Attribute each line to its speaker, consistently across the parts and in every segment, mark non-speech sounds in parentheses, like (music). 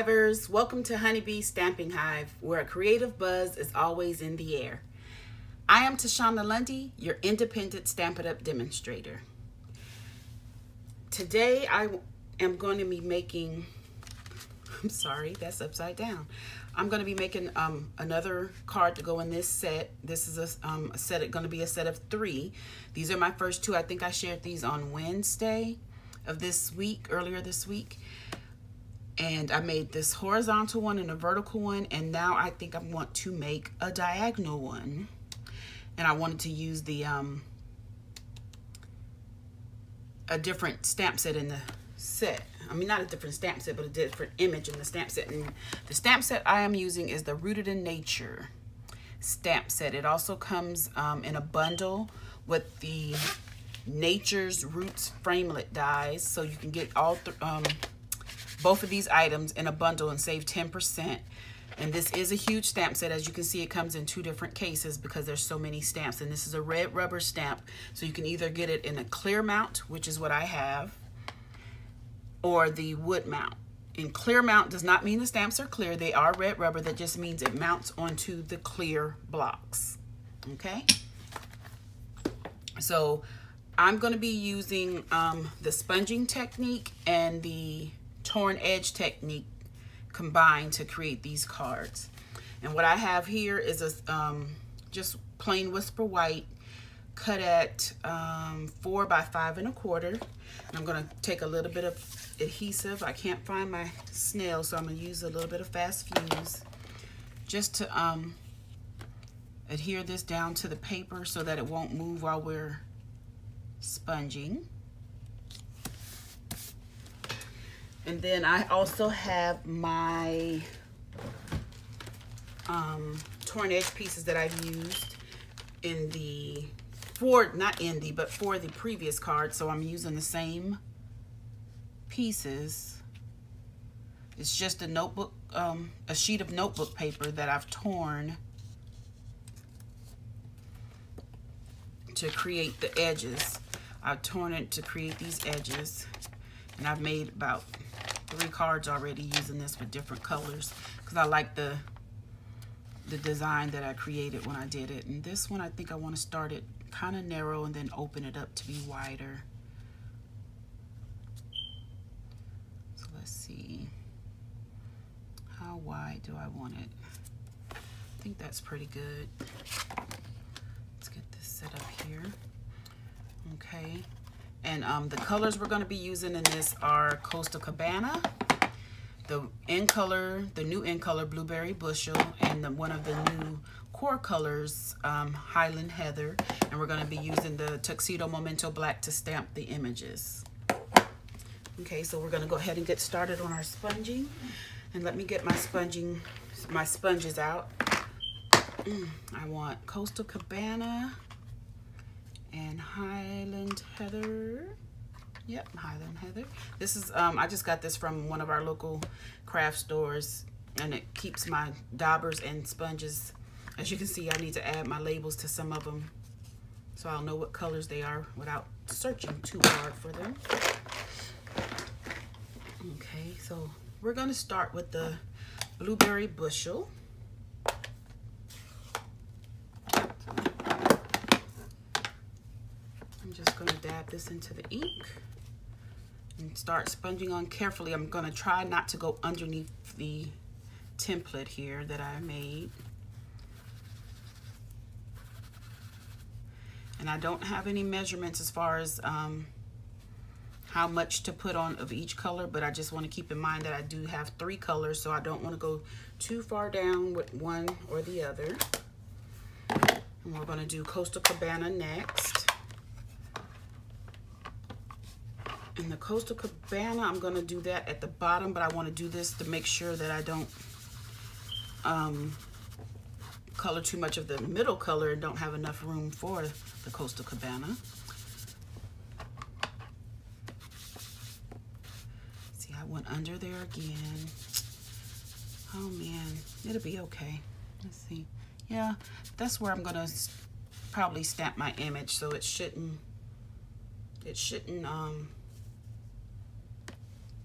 Speaker 1: Hivers, welcome to Honeybee Stamping Hive, where a creative buzz is always in the air. I am Tashana Lundy, your independent Stampin' Up demonstrator. Today I am going to be making, (laughs) I'm sorry, that's upside down. I'm going to be making um, another card to go in this set. This is a, um, a set, going to be a set of three. These are my first two. I think I shared these on Wednesday of this week, earlier this week and I made this horizontal one and a vertical one and now I think I want to make a diagonal one. And I wanted to use the um, a different stamp set in the set. I mean not a different stamp set but a different image in the stamp set. And the stamp set I am using is the Rooted in Nature stamp set. It also comes um, in a bundle with the Nature's Roots framelit dies so you can get all um, both of these items in a bundle and save 10%. And this is a huge stamp set. As you can see, it comes in two different cases because there's so many stamps. And this is a red rubber stamp. So you can either get it in a clear mount, which is what I have, or the wood mount. And clear mount does not mean the stamps are clear. They are red rubber. That just means it mounts onto the clear blocks. Okay? So I'm going to be using um, the sponging technique and the torn edge technique combined to create these cards. And what I have here is a um, just plain whisper white cut at um, four by five and a quarter. I'm gonna take a little bit of adhesive. I can't find my snail, so I'm gonna use a little bit of fast fuse just to um, adhere this down to the paper so that it won't move while we're sponging. And then I also have my um, torn edge pieces that I've used in the, for, not in the, but for the previous card. So I'm using the same pieces. It's just a notebook, um, a sheet of notebook paper that I've torn to create the edges. I've torn it to create these edges. And I've made about three cards already using this with different colors because I like the the design that I created when I did it. And this one, I think I want to start it kind of narrow and then open it up to be wider. So let's see. How wide do I want it? I think that's pretty good. Let's get this set up here. Okay. And um, the colors we're going to be using in this are Coastal Cabana, the in color, the new in color Blueberry Bushel, and the, one of the new core colors, um, Highland Heather. And we're going to be using the Tuxedo Memento Black to stamp the images. Okay, so we're going to go ahead and get started on our sponging. And let me get my sponging, my sponges out. (clears throat) I want Coastal Cabana and Highland Heather. Yep, Highland Heather. This is, um, I just got this from one of our local craft stores and it keeps my daubers and sponges. As you can see, I need to add my labels to some of them so I'll know what colors they are without searching too hard for them. Okay, so we're gonna start with the blueberry bushel. just going to dab this into the ink and start sponging on carefully. I'm going to try not to go underneath the template here that I made. And I don't have any measurements as far as um, how much to put on of each color, but I just want to keep in mind that I do have three colors, so I don't want to go too far down with one or the other. And we're going to do Coastal Cabana next. In the Coastal Cabana, I'm going to do that at the bottom, but I want to do this to make sure that I don't um, color too much of the middle color and don't have enough room for the Coastal Cabana. See, I went under there again. Oh man, it'll be okay. Let's see. Yeah, that's where I'm gonna probably stamp my image, so it shouldn't, it shouldn't, um,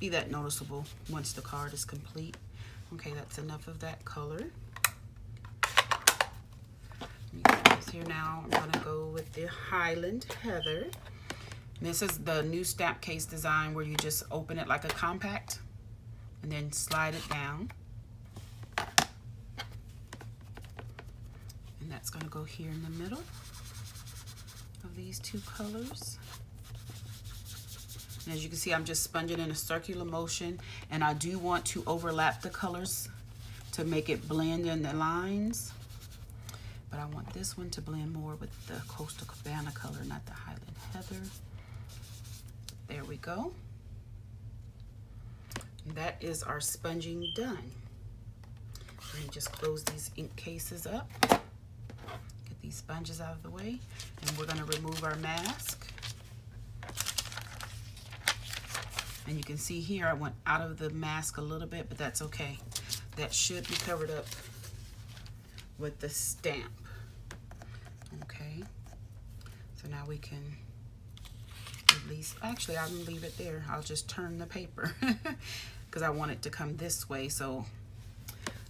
Speaker 1: be that noticeable once the card is complete. Okay, that's enough of that color. Here now, I'm gonna go with the Highland Heather. This is the new stamp case design where you just open it like a compact and then slide it down. And that's gonna go here in the middle of these two colors. And as you can see, I'm just sponging in a circular motion and I do want to overlap the colors to make it blend in the lines. But I want this one to blend more with the Coastal Cabana color, not the Highland Heather. There we go. And that is our sponging done. Let me just close these ink cases up. Get these sponges out of the way. And we're gonna remove our mask. And you can see here, I went out of the mask a little bit, but that's okay. That should be covered up with the stamp. Okay, so now we can release, actually I'm gonna leave it there. I'll just turn the paper (laughs) because I want it to come this way. So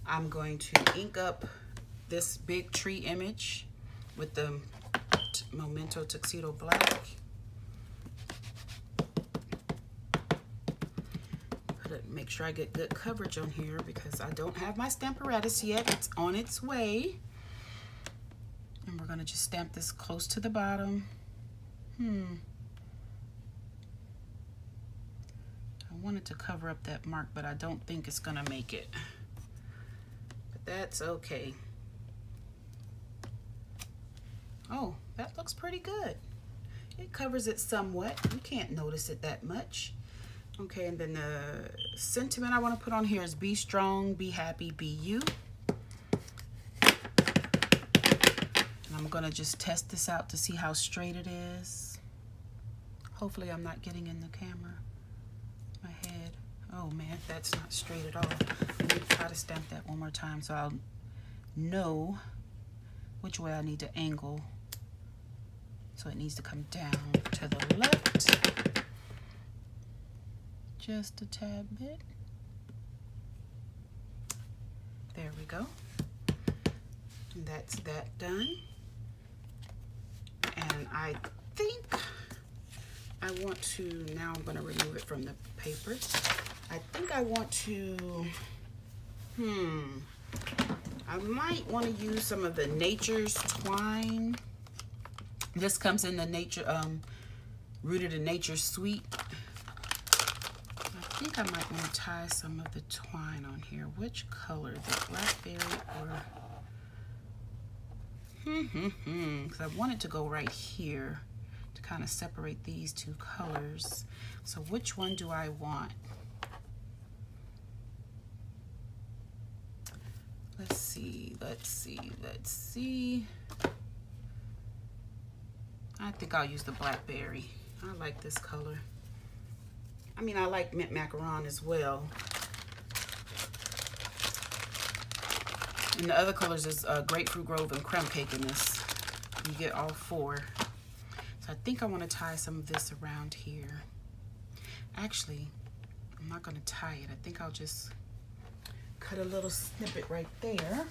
Speaker 1: I'm going to ink up this big tree image with the Memento Tuxedo Black. make sure I get good coverage on here because I don't have my Stamparatus yet. It's on its way. And we're gonna just stamp this close to the bottom. Hmm. I wanted to cover up that mark, but I don't think it's gonna make it. But that's okay. Oh, that looks pretty good. It covers it somewhat. You can't notice it that much. Okay, and then the sentiment I want to put on here is be strong, be happy, be you. And I'm going to just test this out to see how straight it is. Hopefully I'm not getting in the camera. My head. Oh man, that's not straight at all. Let me try to stamp that one more time so I'll know which way I need to angle. So it needs to come down to the left just a tad bit. There we go. And that's that done. And I think I want to, now I'm gonna remove it from the paper. I think I want to, hmm, I might want to use some of the Nature's Twine. This comes in the Nature, um, Rooted in Nature Suite think I might want to tie some of the twine on here. Which color? The blackberry or... Hmm, hmm, hmm. Because I want it to go right here to kind of separate these two colors. So which one do I want? Let's see, let's see, let's see. I think I'll use the blackberry. I like this color. I mean, I like mint macaron as well. And the other colors is uh, Grapefruit Grove and Crumb Cake in this. You get all four. So I think I want to tie some of this around here. Actually, I'm not going to tie it. I think I'll just cut a little snippet right there.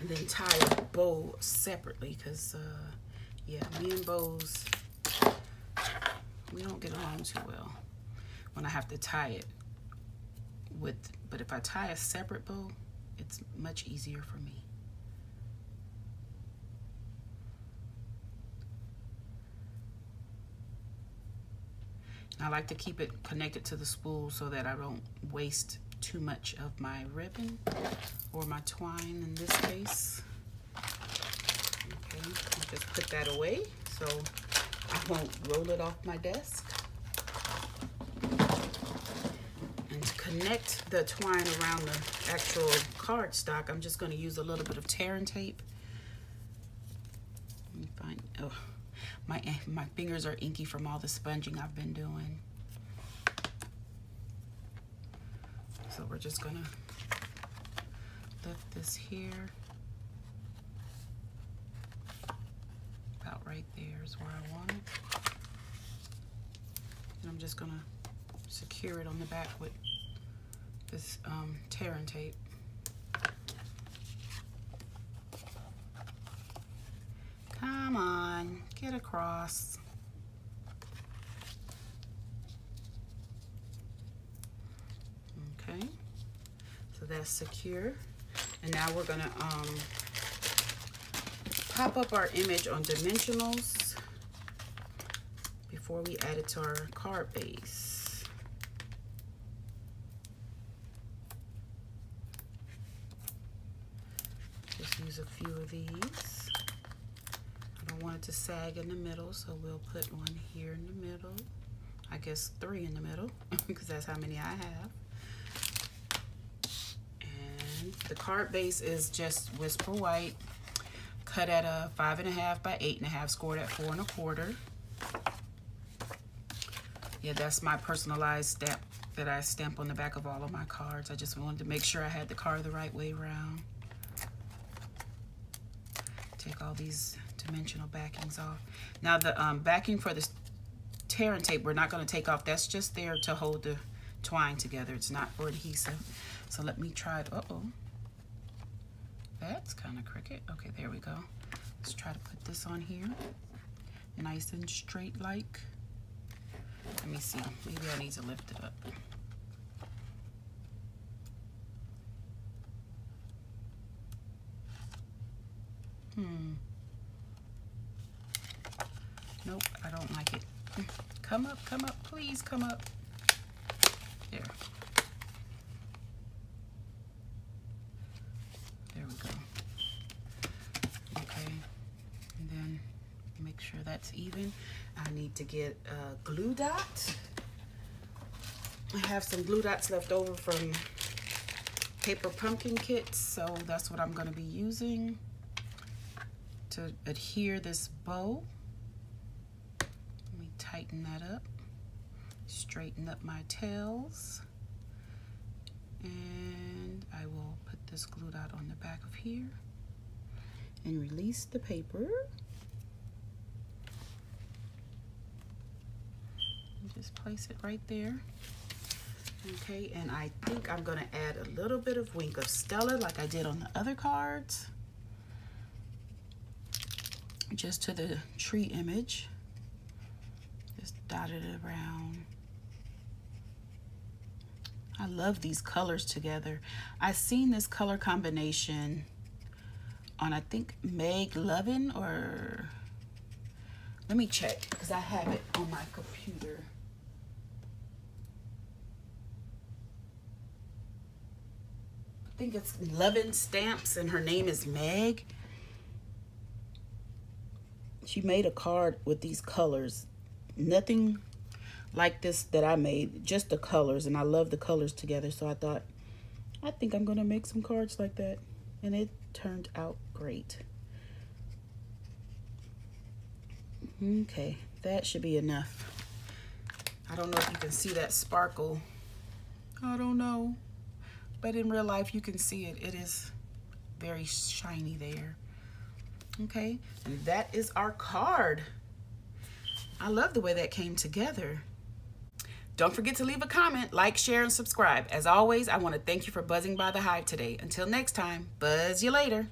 Speaker 1: And then tie a bow separately because, uh, yeah, me and bows we don't get along too well when I have to tie it with, but if I tie a separate bow, it's much easier for me. I like to keep it connected to the spool so that I don't waste too much of my ribbon or my twine in this case. Okay, just put that away so I won't roll it off my desk. And to connect the twine around the actual cardstock, I'm just going to use a little bit of tear and tape. Let me find, oh, my, my fingers are inky from all the sponging I've been doing. So we're just going to lift this here. About right there is where I want it. And I'm just gonna secure it on the back with this um, tape. Come on, get across. Okay, so that's secure. And now we're gonna um, pop up our image on dimensionals before we add it to our card base. Just use a few of these I don't want it to sag in the middle, so we'll put one here in the middle. I guess three in the middle, (laughs) because that's how many I have. And the card base is just Whisper White, cut at a five and a half by eight and a half, scored at four and a quarter. Yeah, that's my personalized stamp that I stamp on the back of all of my cards. I just wanted to make sure I had the card the right way around. Take all these dimensional backings off. Now the um, backing for the tear and tape, we're not going to take off. That's just there to hold the twine together. It's not for adhesive. So let me try it. Uh-oh. That's kind of crooked. Okay, there we go. Let's try to put this on here. Nice and straight like. Let me see. Maybe I need to lift it up. Hmm. Nope, I don't like it. Come up, come up, please come up. There. There we go. Okay, and then make sure that's even. I need to get a glue dot. I have some glue dots left over from paper pumpkin kits, so that's what I'm gonna be using to adhere this bow Let me tighten that up, straighten up my tails, and I will put this glue dot on the back of here and release the paper. Just place it right there. Okay, and I think I'm gonna add a little bit of Wink of Stella like I did on the other cards. Just to the tree image Just dotted it around. I love these colors together. I've seen this color combination on I think Meg Lovin or let me check because I have it on my computer. I think it's Lovin Stamps and her name is Meg. She made a card with these colors nothing like this that I made, just the colors. And I love the colors together. So I thought, I think I'm going to make some cards like that. And it turned out great. Okay, that should be enough. I don't know if you can see that sparkle. I don't know. But in real life, you can see it. It is very shiny there. Okay, and that is our card. I love the way that came together. Don't forget to leave a comment, like, share, and subscribe. As always, I want to thank you for buzzing by the hive today. Until next time, buzz you later.